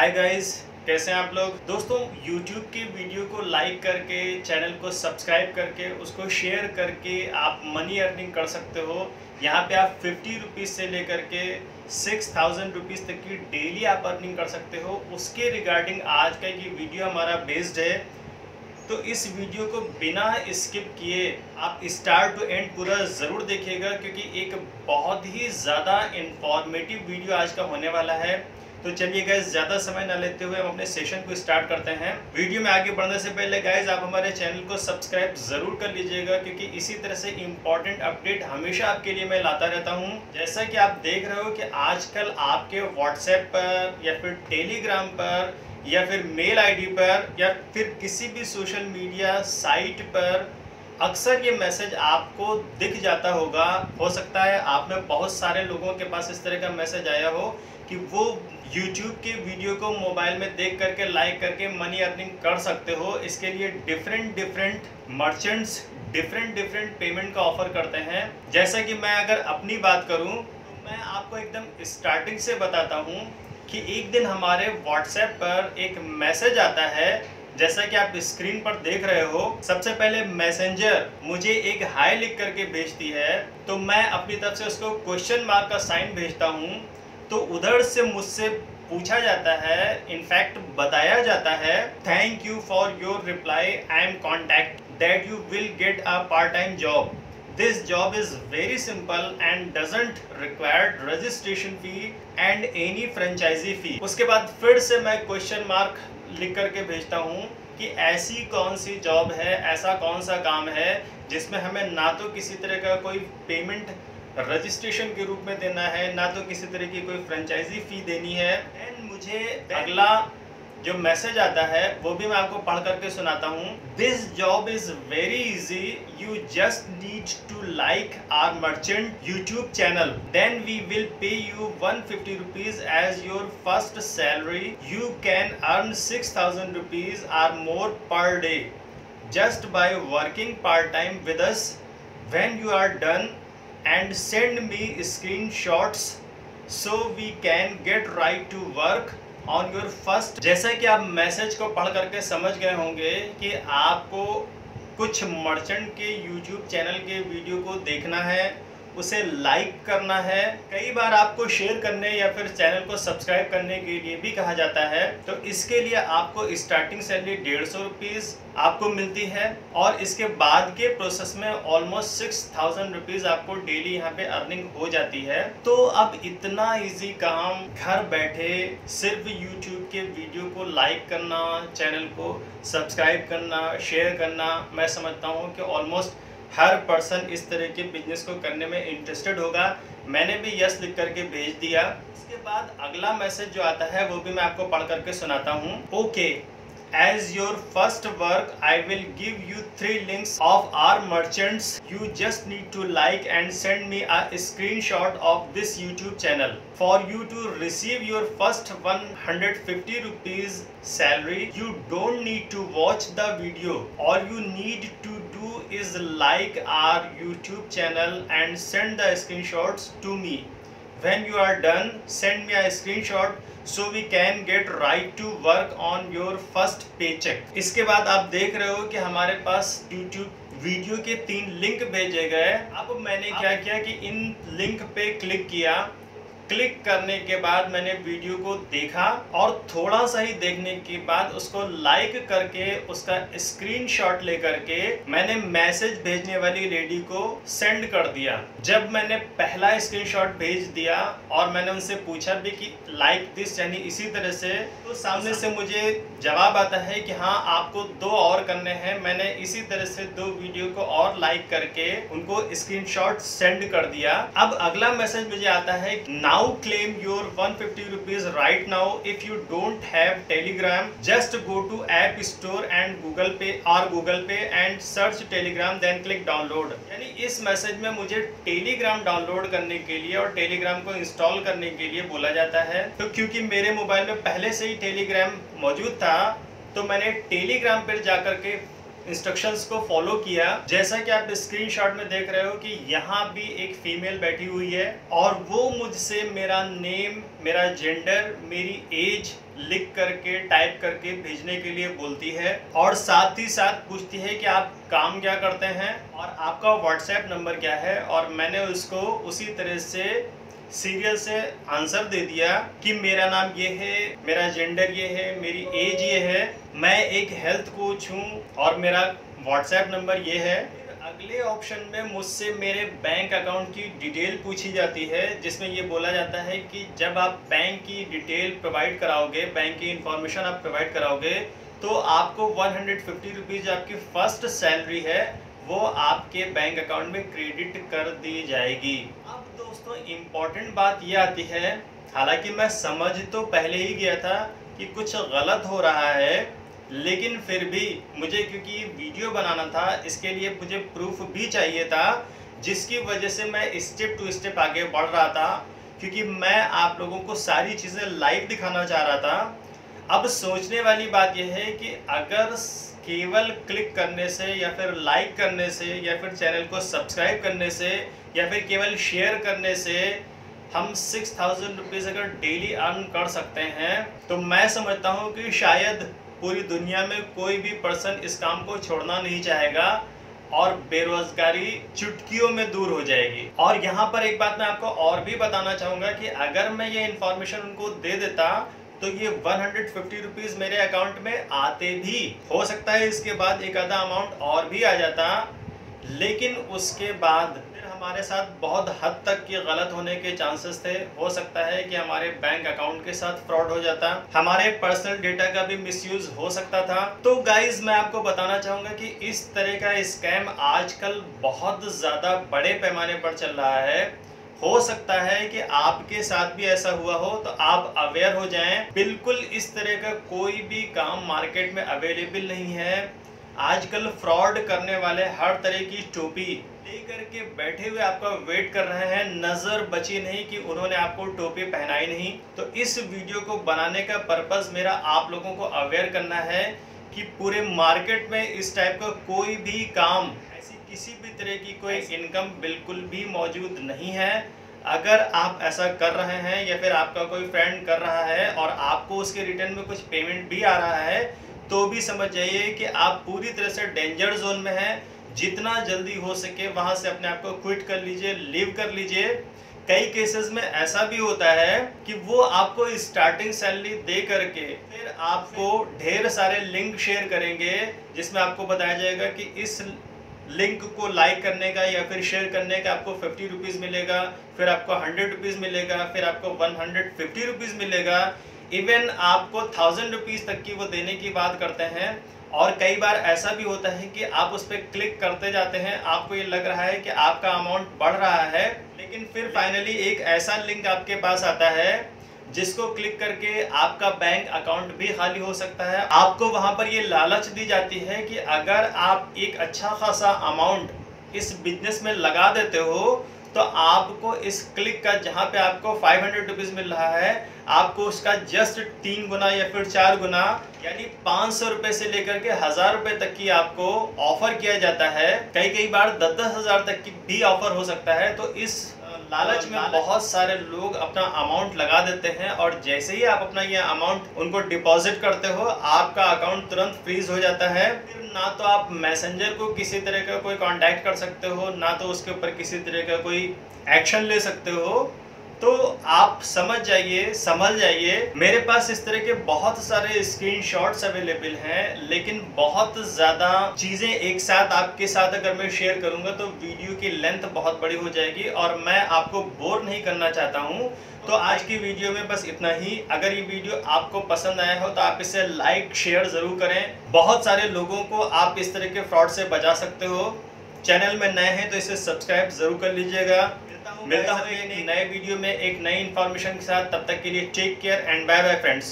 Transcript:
Hi guys कैसे हैं आप लोग? दोस्तों यूट्यूब के वीडियो को लाइक करके चैनल को सब्सक्राइब करके, उसको शेयर करके आप मनी अर्निंग कर सकते हो। यहाँ पे आप फिफ्टी रुपीज़ से लेकर के सिक्स थाउज़ेंड रुपीज़ तक की डेली आप अर्निंग कर सकते हो। उसके रिगार्डिंग आज का ये वीडियो हमारा बेस्ड है। तो इस वीडियो को बिना स्किप किए आप स्टार्ट टू एंड पूरा ज़रूर देखिएगा, क्योंकि एक बहुत ही ज़्यादा इंफॉर्मेटिव वीडियो आज का होने वाला है। तो चलिए गैस ज़्यादा समय ना लेते हुए हम अपने सेशन को स्टार्ट करते हैं। वीडियो में आगे बढ़ने से पहले गाइज़ आप हमारे चैनल को सब्सक्राइब ज़रूर कर लीजिएगा, क्योंकि इसी तरह से इंपॉर्टेंट अपडेट हमेशा आपके लिए मैं लाता रहता हूँ। जैसा कि आप देख रहे हो कि आजकल आपके व्हाट्सएप पर, या फिर टेलीग्राम पर, या फिर मेल आईडी पर, या फिर किसी भी सोशल मीडिया साइट पर अक्सर ये मैसेज आपको दिख जाता होगा, हो सकता है आप में बहुत सारे लोगों के पास इस तरह का मैसेज आया हो कि वो YouTube के वीडियो को मोबाइल में देख करके लाइक करके मनी अर्निंग कर सकते हो। इसके लिए different different merchants different different payment का ऑफ़र करते हैं। जैसा कि मैं अगर अपनी बात करूँ तो मैं आपको एकदम स्टार्टिंग से बताता हूँ कि एक दिन हमारे व्हाट्सएप पर एक मैसेज आता है जैसा कि आप स्क्रीन पर देख रहे हो, सबसे पहले मैसेंजर मुझे एक हाई लिख करके भेजती है। तो मैं अपनी तरफ़ से उसको क्वेश्चन मार्क का साइन भेजता हूँ। तो उधर से मुझसे पूछा जाता है इनफैक्ट बताया जाता है thank you for your reply I am contact that you will get a part time job this job is very simple and doesn't required registration fee and any franchise fee उसके बाद फिर से मैं question mark लिख करके भेजता हूँ कि ऐसी कौन सी जॉब है, ऐसा कौन सा काम है, जिसमें हमें ना तो किसी तरह का कोई पेमेंट रजिस्ट्रेशन के रूप में देना है, ना तो किसी तरह की कोई फ्रेंचाइजी फ़ी देनी है। एंड मुझे अगला जो मैसेज आता है, वो भी मैं आपको पढ़ करके सुनाता हूँ। This job is very easy you just need to like our merchant YouTube channel then we will pay you one fifty rupees as your first salary you can earn six thousand rupees or more per day just by working part time with us. You are done and send me screen screenshots so we can get right to work on your first जैसा कि आप message को पढ़ करके समझ गए होंगे कि आपको कुछ मर्चेंट के यूट्यूब चैनल के वीडियो को देखना है। उसे लाइक करना है। कई बार आपको शेयर करने या फिर चैनल को सब्सक्राइब करने के लिए भी कहा जाता है। तो इसके लिए आपको स्टार्टिंग सैलरी डेढ़ सौ रुपीज़ आपको मिलती है और इसके बाद के प्रोसेस में ऑलमोस्ट सिक्स थाउज़ेंड रुपीज़ आपको डेली यहाँ पे अर्निंग हो जाती है। तो अब इतना इजी काम घर बैठे सिर्फ़ यूट्यूब के वीडियो को लाइक करना चैनल को सब्सक्राइब करना शेयर करना, मैं समझता हूँ कि ऑलमोस्ट हर पर्सन इस तरह के बिज़नेस को करने में इंटरेस्टेड होगा। मैंने भी यस लिख करके भेज दिया। इसके बाद अगला मैसेज जो आता है, वो भी मैं आपको पढ़ करके सुनाता हूँ। Okay as your first work I will give you three links of our merchants you just need to like and send me a screenshot of this YouTube channel for you to receive your first one hundred fifty rupees salary you don't need to watch the video all you need to do is like our YouTube channel and send the screenshots to me. When you are done, send me a screenshot we can get right to work on your first paycheck इसके बाद आप देख रहे हो कि हमारे पास YouTube video के तीन लिंक भेजे गए अब मैंने क्या किया कि इन लिंक पे क्लिक किया क्लिक करने के बाद मैंने वीडियो को देखा और थोड़ा सा ही देखने के बाद उसको लाइक करके, उसका स्क्रीनशॉट लेकर के मैंने मैसेज भेजने वाली लेडी को सेंड कर दिया। जब मैंने पहला स्क्रीनशॉट भेज दिया और मैंने उनसे पूछा भी कि लाइक दिस यानी इसी तरह से तो सामने से मुझे जवाब आता है कि हाँ आपको दो और करने हैं। मैंने इसी तरह से दो वीडियो को और लाइक करके उनको स्क्रीनशॉट सेंड कर दिया। अब अगला मैसेज मुझे आता है now now claim your 150 rupees right now if you don't have telegram just go to app store and google pay or google pay and search telegram then click download यानी इस message में मुझे Telegram download करने के लिए और Telegram को install करने के लिए बोला जाता है तो क्योंकि मेरे मोबाइल में पहले से ही टेलीग्राम मौजूद था तो मैंने टेलीग्राम पर जाकर के इंस्ट्रक्शंस को फॉलो किया। जैसा कि आप स्क्रीनशॉट में देख रहे हो कि यहाँ भी एक फीमेल बैठी हुई है और वो मुझसे मेरा नेम मेरा जेंडर मेरी एज लिख करके टाइप करके भेजने के लिए बोलती है और साथ ही साथ पूछती है कि आप काम क्या करते हैं और आपका व्हाट्सएप नंबर क्या है और मैंने उसको उसी तरह से सीरियल से आंसर दे दिया कि मेरा नाम ये है, मेरा जेंडर ये है, मेरी एज ये है, मैं एक हेल्थ कोच हूँ और मेरा व्हाट्सएप नंबर ये है। अगले ऑप्शन में मुझसे मेरे बैंक अकाउंट की डिटेल पूछी जाती है, जिसमें ये बोला जाता है कि जब आप बैंक की डिटेल प्रोवाइड कराओगे बैंक की इंफॉर्मेशन आप प्रोवाइड कराओगे तो आपको वन हंड्रेड फिफ्टी रुपीज़ आपकी फ़र्स्ट सैलरी है। वो आपके बैंक अकाउंट में क्रेडिट कर दी जाएगी। अब दोस्तों इम्पोर्टेंट बात ये आती है, हालाँकि मैं समझ तो पहले ही गया था कि कुछ गलत हो रहा है, लेकिन फिर भी मुझे, क्योंकि वीडियो बनाना था, इसके लिए मुझे प्रूफ भी चाहिए था, जिसकी वजह से मैं स्टेप टू स्टेप आगे बढ़ रहा था, क्योंकि मैं आप लोगों को सारी चीज़ें लाइव दिखाना चाह रहा था। अब सोचने वाली बात यह है कि अगर केवल क्लिक करने से या फिर लाइक करने से या फिर चैनल को सब्सक्राइब करने से या फिर केवल शेयर करने से हम सिक्स थाउज़ेंड रुपीज़ अगर डेली अर्न कर सकते हैं तो मैं समझता हूँ कि शायद पूरी दुनिया में कोई भी पर्सन इस काम को छोड़ना नहीं चाहेगा और बेरोजगारी चुटकियों में दूर हो जाएगी। और यहाँ पर एक बात मैं आपको और भी बताना चाहूँगा कि अगर मैं ये इन्फॉर्मेशन उनको दे देता तो ये वन हंड्रेड मेरे अकाउंट में आते भी। हो सकता है इसके बाद एक आधा अमाउंट और भी आ जाता, लेकिन उसके बाद फिर हमारे साथ बहुत हद तक ये गलत होने के चांसेस थे। हो सकता है कि हमारे बैंक अकाउंट के साथ फ्रॉड हो जाता, हमारे पर्सनल डेटा का भी मिसयूज हो सकता था। तो गाइज़ मैं आपको बताना चाहूँगा कि इस तरह का स्कैम आजकल बहुत ज़्यादा बड़े पैमाने पर चल रहा है। हो सकता है कि आपके साथ भी ऐसा हुआ हो तो आप अवेयर हो जाएँ, बिल्कुल इस तरह का कोई भी काम मार्केट में अवेलेबल नहीं है। आजकल फ्रॉड करने वाले हर तरह की टोपी लेकर के बैठे हुए आपका वेट कर रहे हैं, नज़र बची नहीं कि उन्होंने आपको टोपी पहनाई नहीं। तो इस वीडियो को बनाने का पर्पज़ मेरा आप लोगों को अवेयर करना है कि पूरे मार्केट में इस टाइप का कोई भी काम किसी भी तरह की कोई इनकम बिल्कुल भी मौजूद नहीं है। अगर आप ऐसा कर रहे हैं या फिर आपका कोई फ्रेंड कर रहा है और आपको उसके रिटर्न में कुछ पेमेंट भी आ रहा है तो भी समझ जाइए कि आप पूरी तरह से डेंजर जोन में हैं। जितना जल्दी हो सके वहाँ से अपने आप को क्विट कर लीजिए लीव कर लीजिए। कई केसेस में ऐसा भी होता है कि वो आपको स्टार्टिंग सैलरी दे करके फिर आपको ढेर सारे लिंक शेयर करेंगे जिसमें आपको बताया जाएगा कि इस लिंक को लाइक करने का या फिर शेयर करने का आपको फिफ्टी रुपीज़ मिलेगा, फिर आपको हंड्रेड रुपीज़ मिलेगा, फिर आपको वन हंड्रेड फिफ्टी रुपीज़ मिलेगा। इवन आपको थाउज़ेंड रुपीज़ तक की वो देने की बात करते हैं। और कई बार ऐसा भी होता है कि आप उस पर क्लिक करते जाते हैं, आपको ये लग रहा है कि आपका अमाउंट बढ़ रहा है, लेकिन फिर फाइनली एक ऐसा लिंक आपके पास आता है जिसको क्लिक करके आपका बैंक अकाउंट भी खाली हो सकता है। आपको वहाँ पर ये लालच दी जाती है कि अगर आप एक अच्छा खासा अमाउंट इस बिज़नेस में लगा देते हो तो आपको इस क्लिक का जहाँ पे आपको फाइव हंड्रेड रुपीज़ मिल रहा है, आपको उसका जस्ट तीन गुना या फिर चार गुना, यानी पाँच सौ रुपये से लेकर के हज़ार रुपये तक की आपको ऑफ़र किया जाता है। कई कई बार दस दस हज़ार तक की भी ऑफ़र हो सकता है तो इस लालच में बहुत सारे लोग अपना अमाउंट लगा देते हैं और जैसे ही आप अपना ये अमाउंट उनको डिपॉजिट करते हो, आपका अकाउंट तुरंत फ्रीज हो जाता है। फिर ना तो आप मैसेंजर को किसी तरह का कोई कांटेक्ट कर सकते हो, ना तो उसके ऊपर किसी तरह का कोई एक्शन ले सकते हो। तो आप समझ जाइए समझ जाइए। मेरे पास इस तरह के बहुत सारे स्क्रीनशॉट्स अवेलेबल हैं, लेकिन बहुत ज़्यादा चीज़ें एक साथ आपके साथ अगर मैं शेयर करूँगा तो वीडियो की लेंथ बहुत बड़ी हो जाएगी और मैं आपको बोर नहीं करना चाहता हूँ। तो आज की वीडियो में बस इतना ही। अगर ये वीडियो आपको पसंद आया हो तो आप इसे लाइक शेयर ज़रूर करें। बहुत सारे लोगों को आप इस तरह के फ्रॉड से बचा सकते हो। चैनल में नए हैं तो इसे सब्सक्राइब ज़रूर कर लीजिएगा। मिलता हूँ एक नए वीडियो में एक नई इन्फॉर्मेशन के साथ। तब तक के लिए take care and bye bye friends